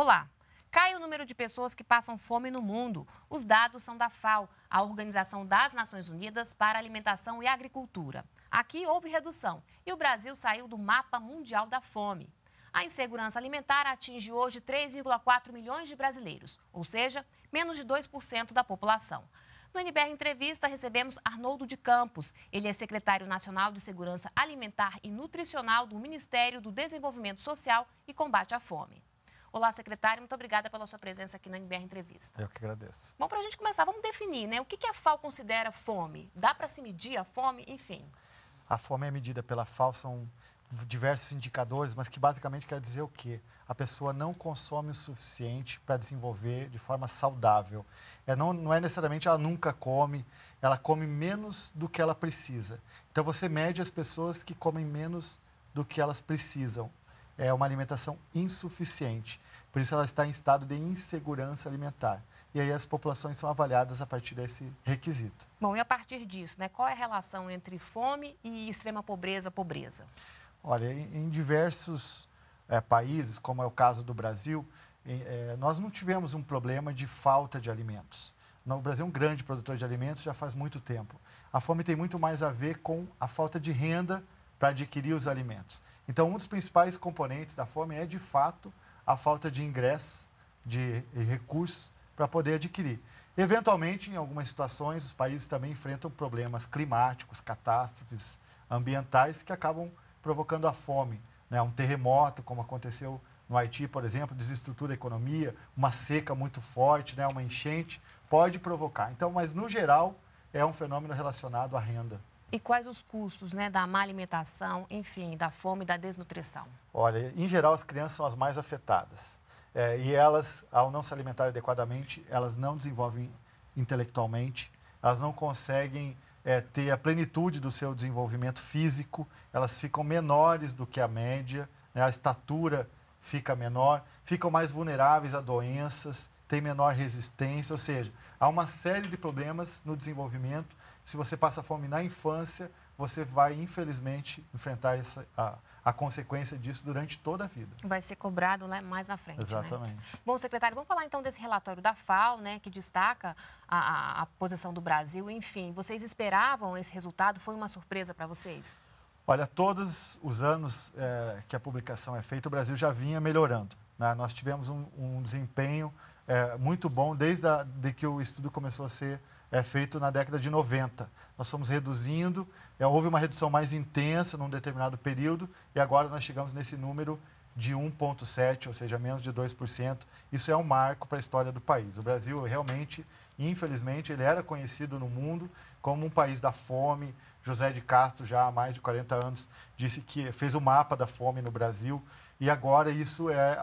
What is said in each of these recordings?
Olá! Cai o número de pessoas que passam fome no mundo. Os dados são da FAO, a Organização das Nações Unidas para Alimentação e Agricultura. Aqui houve redução e o Brasil saiu do mapa mundial da fome. A insegurança alimentar atinge hoje 3,4 milhões de brasileiros, ou seja, menos de 2% da população. No NBR Entrevista, recebemos Arnoldo de Campos. Ele é secretário nacional de Segurança Alimentar e Nutricional do Ministério do Desenvolvimento Social e Combate à Fome. Olá, secretário, muito obrigada pela sua presença aqui na NBR Entrevista. Eu que agradeço. Bom, para a gente começar, vamos definir, né? O que, que a FAO considera fome? Dá para se medir a fome? Enfim. A fome é medida pela FAO, são diversos indicadores, mas que basicamente quer dizer o quê? A pessoa não consome o suficiente para desenvolver de forma saudável. É, não, não é necessariamente ela nunca come, ela come menos do que ela precisa. Então você mede as pessoas que comem menos do que elas precisam é uma alimentação insuficiente. Por isso, ela está em estado de insegurança alimentar. E aí as populações são avaliadas a partir desse requisito. Bom, e a partir disso, né, qual é a relação entre fome e extrema pobreza, pobreza? Olha, em, diversos é, países, como é o caso do Brasil, é, nós não tivemos um problema de falta de alimentos. No Brasil é um grande produtor de alimentos já faz muito tempo. A fome tem muito mais a ver com a falta de renda para adquirir os alimentos. Então, um dos principais componentes da fome é, de fato, a falta de ingressos, de recursos para poder adquirir. Eventualmente, em algumas situações, os países também enfrentam problemas climáticos, catástrofes ambientais que acabam provocando a fome. Né? Um terremoto, como aconteceu no Haiti, por exemplo, desestrutura a economia, uma seca muito forte, né? uma enchente, pode provocar. Então, mas no geral, é um fenômeno relacionado à renda. E quais os custos né, da má alimentação, enfim, da fome e da desnutrição? Olha, em geral, as crianças são as mais afetadas. É, e elas, ao não se alimentar adequadamente, elas não desenvolvem intelectualmente, elas não conseguem é, ter a plenitude do seu desenvolvimento físico, elas ficam menores do que a média, né, a estatura fica menor, ficam mais vulneráveis a doenças, têm menor resistência, ou seja, há uma série de problemas no desenvolvimento se você passa fome na infância, você vai, infelizmente, enfrentar essa, a, a consequência disso durante toda a vida. Vai ser cobrado né, mais na frente. Né? Exatamente. Né? Bom, secretário, vamos falar então desse relatório da FAO, né, que destaca a, a, a posição do Brasil. Enfim, vocês esperavam esse resultado? Foi uma surpresa para vocês? Olha, todos os anos é, que a publicação é feita, o Brasil já vinha melhorando. Né? Nós tivemos um, um desempenho é, muito bom desde a, de que o estudo começou a ser é, feito na década de 90. Nós fomos reduzindo, é, houve uma redução mais intensa num determinado período e agora nós chegamos nesse número de 1,7%, ou seja, menos de 2%. Isso é um marco para a história do país. O Brasil realmente, infelizmente, ele era conhecido no mundo como um país da fome. José de Castro, já há mais de 40 anos, disse que fez o mapa da fome no Brasil e agora isso, é,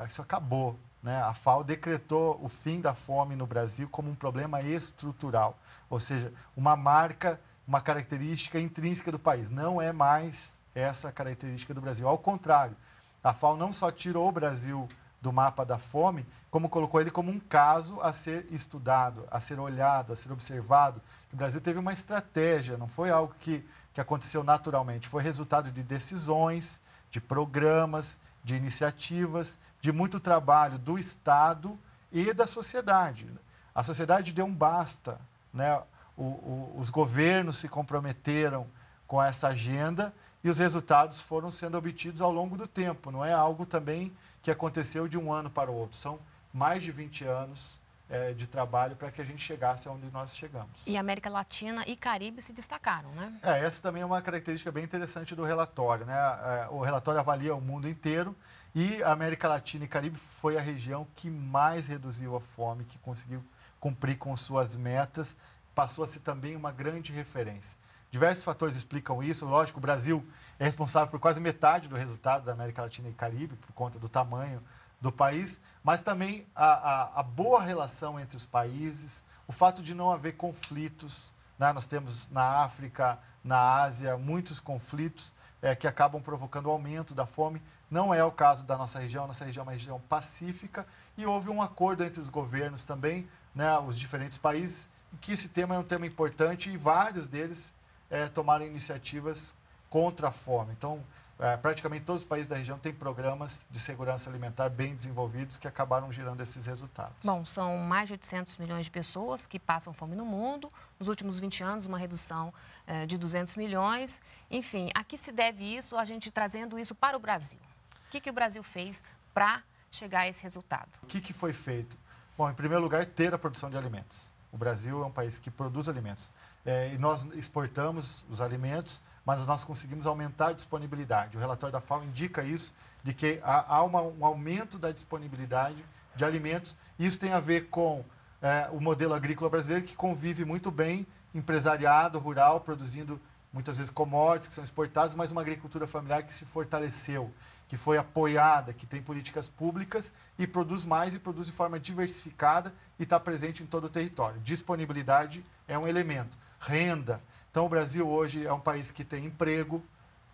é isso acabou. Né? A FAO decretou o fim da fome no Brasil como um problema estrutural, ou seja, uma marca, uma característica intrínseca do país. Não é mais essa característica do Brasil. Ao contrário, a FAO não só tirou o Brasil do mapa da fome, como colocou ele como um caso a ser estudado, a ser olhado, a ser observado. O Brasil teve uma estratégia, não foi algo que, que aconteceu naturalmente, foi resultado de decisões, de programas, de iniciativas, de muito trabalho do Estado e da sociedade. A sociedade deu um basta, né? O, o, os governos se comprometeram com essa agenda e os resultados foram sendo obtidos ao longo do tempo. Não é algo também que aconteceu de um ano para o outro. São mais de 20 anos é, de trabalho para que a gente chegasse aonde nós chegamos. E América Latina e Caribe se destacaram, né? É, essa também é uma característica bem interessante do relatório. Né? É, o relatório avalia o mundo inteiro e a América Latina e Caribe foi a região que mais reduziu a fome, que conseguiu cumprir com suas metas, passou a ser também uma grande referência. Diversos fatores explicam isso. Lógico, o Brasil é responsável por quase metade do resultado da América Latina e Caribe, por conta do tamanho do país, mas também a, a, a boa relação entre os países, o fato de não haver conflitos. Né? Nós temos na África, na Ásia, muitos conflitos é, que acabam provocando o aumento da fome. Não é o caso da nossa região, nossa região é uma região pacífica e houve um acordo entre os governos também, né, os diferentes países, que esse tema é um tema importante e vários deles é, tomaram iniciativas contra a fome. Então, é, praticamente todos os países da região têm programas de segurança alimentar bem desenvolvidos que acabaram gerando esses resultados. Bom, são mais de 800 milhões de pessoas que passam fome no mundo. Nos últimos 20 anos, uma redução é, de 200 milhões. Enfim, a que se deve isso, a gente trazendo isso para o Brasil? O que, que o Brasil fez para chegar a esse resultado? O que, que foi feito? Bom, em primeiro lugar, ter a produção de alimentos. O Brasil é um país que produz alimentos. É, e nós exportamos os alimentos, mas nós conseguimos aumentar a disponibilidade. O relatório da FAO indica isso, de que há, há uma, um aumento da disponibilidade de alimentos. Isso tem a ver com é, o modelo agrícola brasileiro, que convive muito bem, empresariado, rural, produzindo muitas vezes commodities que são exportados, mas uma agricultura familiar que se fortaleceu, que foi apoiada, que tem políticas públicas e produz mais e produz de forma diversificada e está presente em todo o território. Disponibilidade é um elemento renda. Então, o Brasil hoje é um país que tem emprego,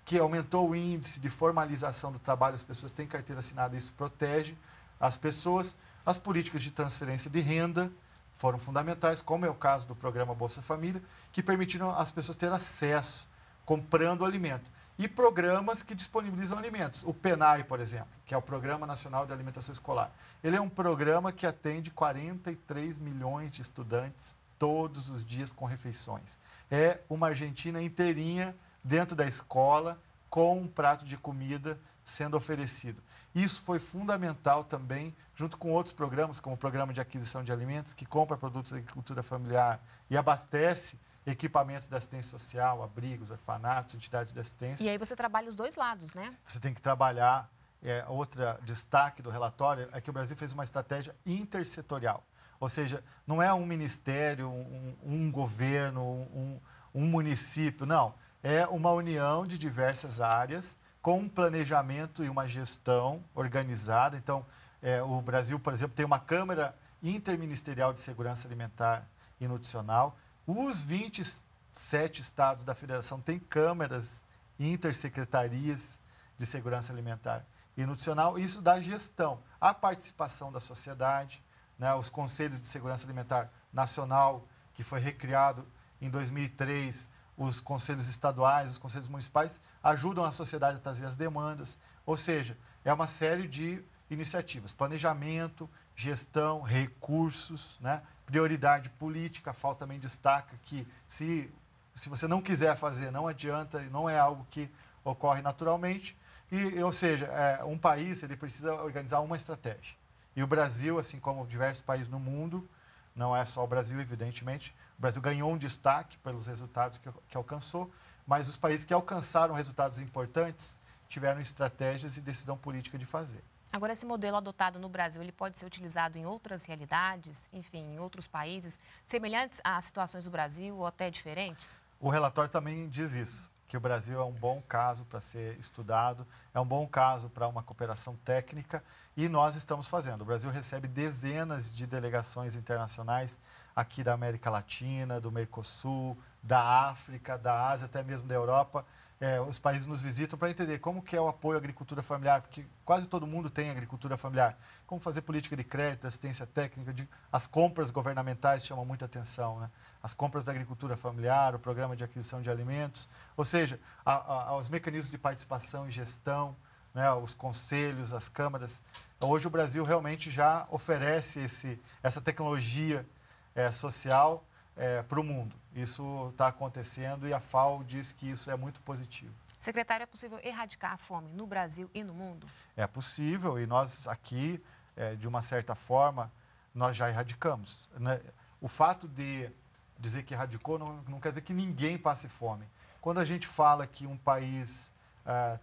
que aumentou o índice de formalização do trabalho, as pessoas têm carteira assinada, isso protege as pessoas. As políticas de transferência de renda foram fundamentais, como é o caso do programa Bolsa Família, que permitiram as pessoas ter acesso comprando alimento. E programas que disponibilizam alimentos. O PENAI, por exemplo, que é o Programa Nacional de Alimentação Escolar. Ele é um programa que atende 43 milhões de estudantes todos os dias com refeições. É uma Argentina inteirinha dentro da escola com um prato de comida sendo oferecido. Isso foi fundamental também, junto com outros programas, como o Programa de Aquisição de Alimentos, que compra produtos da agricultura familiar e abastece equipamentos de assistência social, abrigos, orfanatos, entidades de assistência. E aí você trabalha os dois lados, né? Você tem que trabalhar. É, outra destaque do relatório é que o Brasil fez uma estratégia intersetorial. Ou seja, não é um ministério, um, um governo, um, um município, não. É uma união de diversas áreas com um planejamento e uma gestão organizada. Então, é, o Brasil, por exemplo, tem uma Câmara Interministerial de Segurança Alimentar e Nutricional. Os 27 estados da federação têm câmaras intersecretarias de segurança alimentar e nutricional. Isso dá gestão, a participação da sociedade, né, os Conselhos de Segurança Alimentar Nacional, que foi recriado em 2003, os conselhos estaduais, os conselhos municipais, ajudam a sociedade a trazer as demandas. Ou seja, é uma série de iniciativas: planejamento, gestão, recursos, né? prioridade política. A FAO também destaca que se, se você não quiser fazer, não adianta, não é algo que ocorre naturalmente. E, ou seja, é, um país ele precisa organizar uma estratégia. E o Brasil, assim como diversos países no mundo, não é só o Brasil, evidentemente, o Brasil ganhou um destaque pelos resultados que, que alcançou, mas os países que alcançaram resultados importantes tiveram estratégias e decisão política de fazer. Agora, esse modelo adotado no Brasil, ele pode ser utilizado em outras realidades, enfim, em outros países, semelhantes às situações do Brasil ou até diferentes? O relatório também diz isso que o Brasil é um bom caso para ser estudado, é um bom caso para uma cooperação técnica e nós estamos fazendo. O Brasil recebe dezenas de delegações internacionais aqui da América Latina, do Mercosul, da África, da Ásia, até mesmo da Europa, é, os países nos visitam para entender como que é o apoio à agricultura familiar, porque quase todo mundo tem agricultura familiar. Como fazer política de crédito, assistência técnica, de, as compras governamentais chamam muita atenção, né? As compras da agricultura familiar, o programa de aquisição de alimentos, ou seja, a, a, os mecanismos de participação e gestão, né? os conselhos, as câmaras. Hoje o Brasil realmente já oferece esse, essa tecnologia é, social é, para o mundo. Isso está acontecendo e a FAO diz que isso é muito positivo. Secretário, é possível erradicar a fome no Brasil e no mundo? É possível e nós aqui, é, de uma certa forma, nós já erradicamos. Né? O fato de dizer que erradicou não, não, quer dizer que ninguém passe fome. Quando a gente fala que um país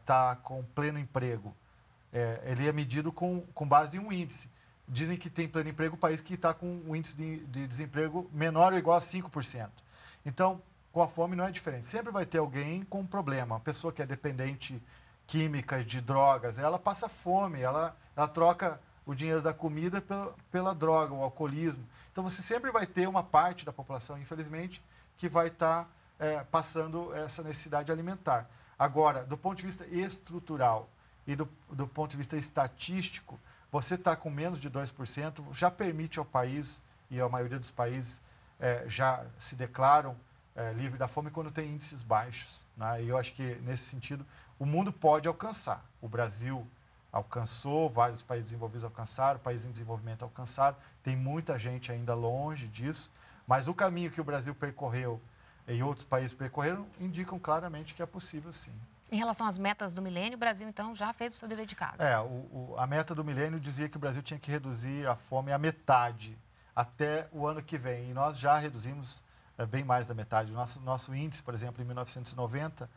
está é, com pleno emprego, é, ele é medido com, com base em um índice dizem que tem pleno emprego o país que está com um índice de, de, desemprego menor ou igual a 5%. Então, com a fome não é diferente. Sempre vai ter alguém com um problema. Uma pessoa que é dependente química, de drogas, ela passa fome, ela, ela troca o dinheiro da comida pela, pela droga, o alcoolismo. Então, você sempre vai ter uma parte da população, infelizmente, que vai estar tá, é, passando essa necessidade alimentar. Agora, do ponto de vista estrutural e do, do ponto de vista estatístico, você está com menos de 2%, já permite ao país, e a maioria dos países é, já se declaram é, livre da fome quando tem índices baixos. Né? E eu acho que, nesse sentido, o mundo pode alcançar. O Brasil alcançou, vários países desenvolvidos alcançaram, países em desenvolvimento alcançaram. Tem muita gente ainda longe disso, mas o caminho que o Brasil percorreu e outros países percorreram indicam claramente que é possível sim. Em relação às metas do milênio, o Brasil então já fez o seu dever de casa. É, o, o, a meta do milênio dizia que o Brasil tinha que reduzir a fome à metade até o ano que vem. E nós já reduzimos é, bem mais da metade. O nosso, nosso índice, por exemplo, em 1990,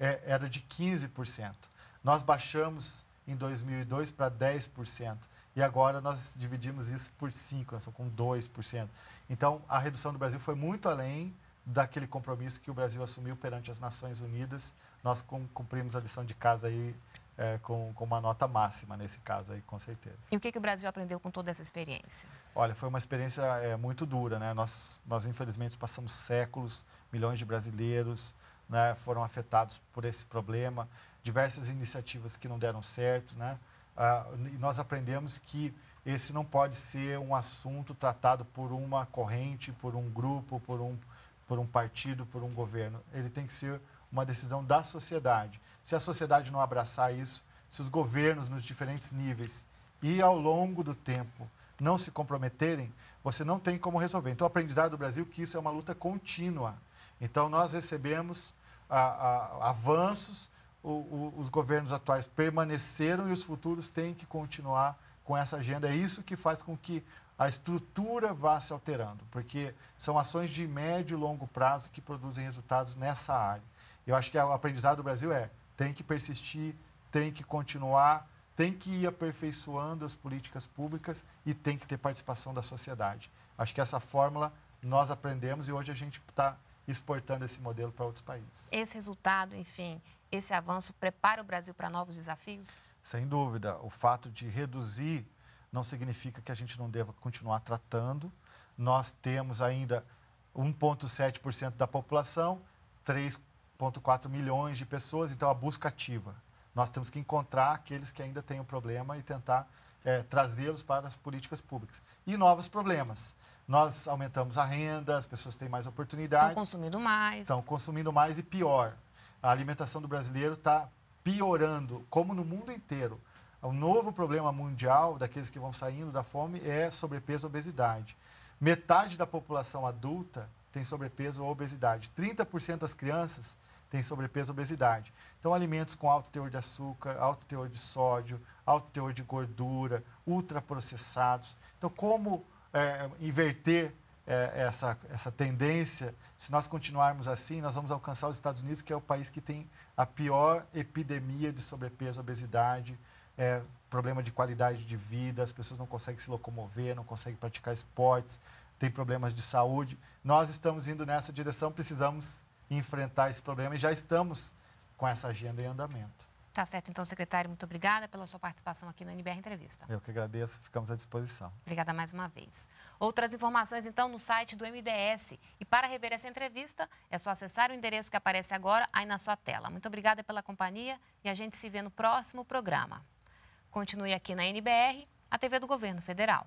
é, era de 15%. Nós baixamos em 2002 para 10%. E agora nós dividimos isso por 5%, nós com 2%. Então, a redução do Brasil foi muito além daquele compromisso que o Brasil assumiu perante as Nações Unidas. Nós cumprimos a lição de casa aí é, com, com, uma nota máxima nesse caso aí, com certeza. E o que, que o Brasil aprendeu com toda essa experiência? Olha, foi uma experiência é, muito dura, né? Nós, nós, infelizmente, passamos séculos, milhões de brasileiros né, foram afetados por esse problema, diversas iniciativas que não deram certo, né? Ah, e nós aprendemos que esse não pode ser um assunto tratado por uma corrente, por um grupo, por um, por um partido, por um governo. Ele tem que ser uma decisão da sociedade. Se a sociedade não abraçar isso, se os governos nos diferentes níveis e ao longo do tempo não se comprometerem, você não tem como resolver. Então, o aprendizado do Brasil é que isso é uma luta contínua. Então, nós recebemos a, a, avanços, o, o, os governos atuais permaneceram e os futuros têm que continuar com essa agenda. É isso que faz com que a estrutura vá se alterando, porque são ações de médio e longo prazo que produzem resultados nessa área. Eu acho que o aprendizado do Brasil é tem que persistir, tem que continuar, tem que ir aperfeiçoando as políticas públicas e tem que ter participação da sociedade. Acho que essa fórmula nós aprendemos e hoje a gente está exportando esse modelo para outros países. Esse resultado, enfim, esse avanço prepara o Brasil para novos desafios? Sem dúvida. O fato de reduzir não significa que a gente não deva continuar tratando. Nós temos ainda 1,7% da população, 3,4 milhões de pessoas, então a busca ativa. Nós temos que encontrar aqueles que ainda têm o problema e tentar é, trazê-los para as políticas públicas. E novos problemas. Nós aumentamos a renda, as pessoas têm mais oportunidades. Estão consumindo mais. Estão consumindo mais e pior. A alimentação do brasileiro está piorando, como no mundo inteiro. O novo problema mundial daqueles que vão saindo da fome é sobrepeso e obesidade. Metade da população adulta tem sobrepeso ou obesidade. 30% das crianças têm sobrepeso ou obesidade. Então, alimentos com alto teor de açúcar, alto teor de sódio, alto teor de gordura, ultraprocessados. Então, como é, inverter é, essa, essa tendência, se nós continuarmos assim, nós vamos alcançar os Estados Unidos, que é o país que tem a pior epidemia de sobrepeso, obesidade, é, problema de qualidade de vida, as pessoas não conseguem se locomover, não conseguem praticar esportes, tem problemas de saúde. Nós estamos indo nessa direção, precisamos enfrentar esse problema e já estamos com essa agenda em andamento. Tá certo, então, secretário, muito obrigada pela sua participação aqui no NBR Entrevista. Eu que agradeço, ficamos à disposição. Obrigada mais uma vez. Outras informações, então, no site do MDS. E para rever essa entrevista, é só acessar o endereço que aparece agora aí na sua tela. Muito obrigada pela companhia e a gente se vê no próximo programa. Continue aqui na NBR, a TV do Governo Federal.